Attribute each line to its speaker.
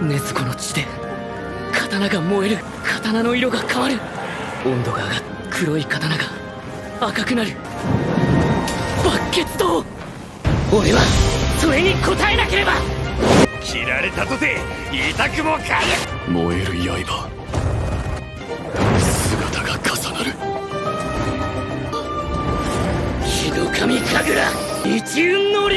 Speaker 1: 禰豆子の血で刀が燃える刀の色が変わる。温度が上がっ黒い刀が赤くなる。バ爆血刀俺はそれに応えなければ!
Speaker 2: 切られたとて痛くもかゆ
Speaker 3: 燃える刃姿が重なる。
Speaker 1: 日の神神楽一雲の竜